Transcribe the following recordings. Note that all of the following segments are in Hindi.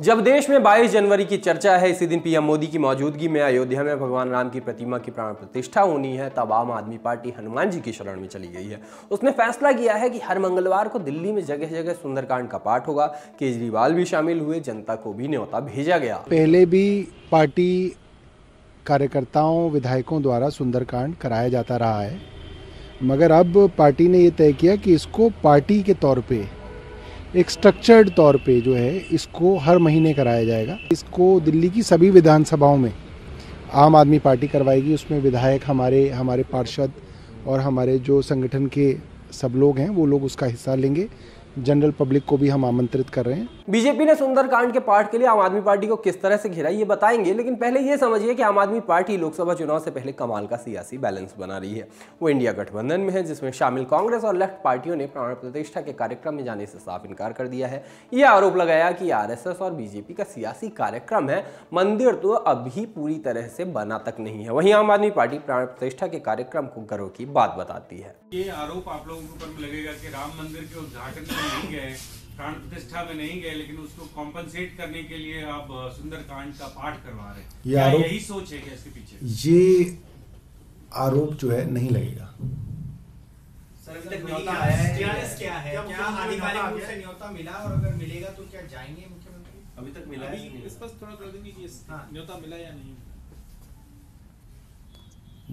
जब देश में 22 जनवरी की चर्चा है, इसी दिन पीएम मोदी की मौजूदगी में अयोध्या में भगवान राम की प्रतिमा की प्राण प्रतिष्ठा होनी है, तब आम आदमी पार्टी हनुमान जी की शरण में चली गई है। उसने फैसला किया है कि हर मंगलवार को दिल्ली में जगह जगह सुंदरकांड का पाठ होगा। केजरीवाल भी शामिल हुए, जनता को भी न्योता भेजा गया। पहले भी पार्टी कार्यकर्ताओं, विधायकों द्वारा सुंदरकांड कराया जाता रहा है, मगर अब पार्टी ने ये तय किया कि इसको पार्टी के तौर पे एक स्ट्रक्चर्ड तौर पे जो है, इसको हर महीने कराया जाएगा। इसको दिल्ली की सभी विधानसभाओं में आम आदमी पार्टी करवाएगी। उसमें विधायक हमारे हमारे पार्षद और हमारे जो संगठन के सब लोग हैं, वो लोग उसका हिस्सा लेंगे। जनरल पब्लिक को भी हम आमंत्रित कर रहे हैं। बीजेपी ने सुंदरकांड के पाठ के लिए आम आदमी पार्टी को किस तरह से घेरा ये बताएँगे लेकिन पहले ये समझिए कि आम आदमी पार्टी लोकसभा चुनाव से पहले कमाल का सियासी बैलेंस बना रही है। वो इंडिया गठबंधन में है जिसमें शामिल कांग्रेस और लेफ़्ट पार्टियों ने प्राण प्रतिष्ठा के कार्यक्रम में जाने से साफ़ इनकार कर दिया है। ये आरोप लगाया कि आर और बीजेपी का सियासी कार्यक्रम है मंदिर तो अभी पूरी तरह से बना तक नहीं है। वहीं आम आदमी पार्टी प्राण प्रतिष्ठा के कार्यक्रम को गर्व की बात बताती है। ये आरोप आप लोगों के ऊपर लगेगा कि राम मंदिर के उद्घाटन नहीं गए प्राण प्रतिष्ठा में नहीं गए लेकिन उसको कॉम्पनसेट करने के लिए आप सुंदरकांड का पाठ करवा रहे हैं। ये आरोप यही सोच है क्या इसके पीछे? ये आरोप जो है नहीं लगेगा। अभी तक न्योता आया है? क्या है? क्या आधिकारिक रूप से न्योता मिला और अगर मिलेगा तो क्या जाएँगे मुख्यमंत्री? अभी तक मिला है थोड़ा। न्योता मिला या नहीं।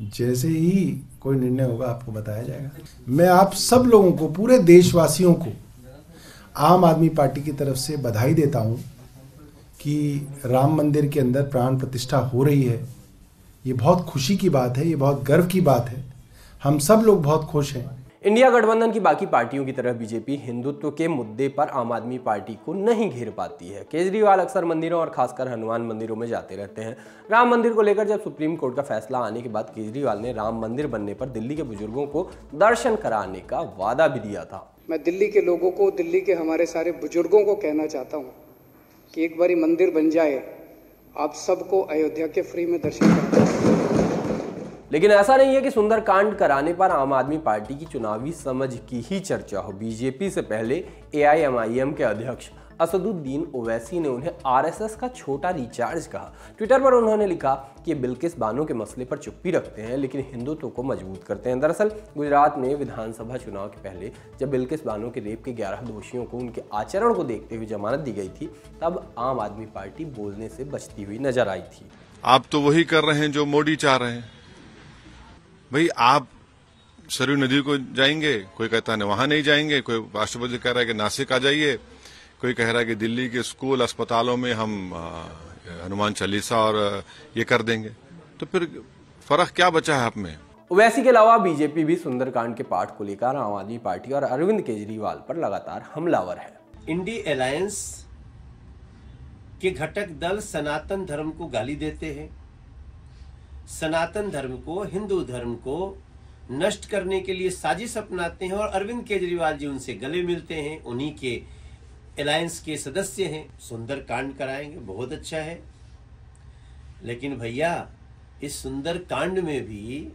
जैसे ही कोई निर्णय होगा आपको बताया जाएगा। मैं आप सब लोगों को पूरे देशवासियों को आम आदमी पार्टी की तरफ़ से बधाई देता हूँ कि राम मंदिर के अंदर प्राण प्रतिष्ठा हो रही है। ये बहुत खुशी की बात है, ये बहुत गर्व की बात है। हम सब लोग बहुत खुश हैं। इंडिया गठबंधन की बाकी पार्टियों की तरह बीजेपी हिंदुत्व के मुद्दे पर आम आदमी पार्टी को नहीं घेर पाती है। केजरीवाल अक्सर मंदिरों और खासकर हनुमान मंदिरों में जाते रहते हैं। राम मंदिर को लेकर जब सुप्रीम कोर्ट का फैसला आने के बाद केजरीवाल ने राम मंदिर बनने पर दिल्ली के बुज़ुर्गों को दर्शन कराने का वादा भी दिया था। मैं दिल्ली के लोगों को, दिल्ली के हमारे सारे बुज़ुर्गों को कहना चाहता हूँ कि एक बारी मंदिर बन जाए, आप सबको अयोध्या के फ्री में दर्शन करना लेकिन ऐसा नहीं है कि सुंदरकांड कराने पर आम आदमी पार्टी की चुनावी समझ की ही चर्चा हो। बीजेपी से पहले एआईएमआईएम के अध्यक्ष असदुद्दीन ओवैसी ने उन्हें आरएसएस का छोटा रिचार्ज कहा। ट्विटर पर उन्होंने लिखा कि बिल्किस बानो के मसले पर चुप्पी रखते हैं, लेकिन हिंदुत्व को मज़बूत करते हैं। दरअसल, गुजरात में विधानसभा चुनाव के पहले जब बिल्किस बानो के रेप के 11 दोषियों को उनके आचरण को देखते हुए जमानत दी गई थी, तब आम आदमी पार्टी बोलने से बचती हुई नज़र आई थी। आप तो वही कर रहे हैं जो मोदी चाह रहे हैं। भाई आप सरयू नदी को जाएँगे कोई कहता है वहाँ नहीं जाएँगे। कोई राष्ट्रपति कह रहा है कि नासिक आ जाइए। कोई कह रहा है कि दिल्ली के स्कूल अस्पतालों में हम हनुमान चालीसा और ये कर देंगे। तो फिर फ़र्क क्या बचा है आप में? वैसी के अलावा बीजेपी भी सुंदरकांड के पाठ को लेकर आम आदमी पार्टी और अरविंद केजरीवाल पर लगातार हमलावर है। इंडी अलायंस के घटक दल सनातन धर्म को गाली देते हैं। सनातन धर्म को, हिंदू धर्म को नष्ट करने के लिए साजिश अपनाते हैं और अरविंद केजरीवाल जी उनसे गले मिलते हैं, उन्हीं के अलायंस के सदस्य हैं। सुंदर कांड कराएँगे, बहुत अच्छा है। लेकिन भैया, इस सुंदर कांड में भी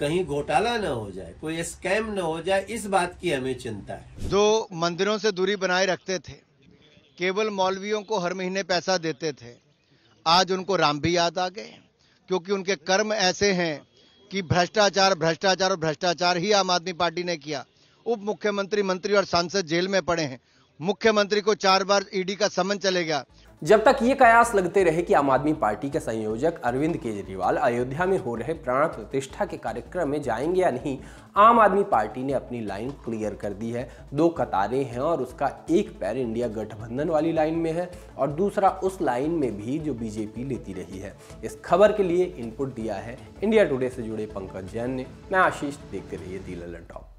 कहीं घोटाला ना हो जाए, कोई स्कैम ना हो जाए, इस बात की हमें चिंता है। जो मंदिरों से दूरी बनाए रखते थे, केवल मौलवियों को हर महीने पैसा देते थे, आज उनको राम भी याद आ गए। क्योंकि उनके कर्म ऐसे हैं कि भ्रष्टाचार भ्रष्टाचार और भ्रष्टाचार ही आम आदमी पार्टी ने किया। उप मुख्यमंत्री, मंत्री और सांसद जेल में पड़े हैं। मुख्यमंत्री को चार बार ईडी का समन चले गया। जब तक ये कयास लगते रहे कि आम आदमी पार्टी के संयोजक अरविंद केजरीवाल अयोध्या में हो रहे प्राण प्रतिष्ठा के कार्यक्रम में जाएँगे या नहीं, आम आदमी पार्टी ने अपनी लाइन क्लियर कर दी है। दो कतारें हैं और उसका एक पैर इंडिया गठबंधन वाली लाइन में है और दूसरा उस लाइन में भी जो बीजेपी लेती रही है। इस खबर के लिए इनपुट दिया है इंडिया टुडे से जुड़े पंकज जैन ने। मैं आशीष, देखते रहिए दी ललन टॉप।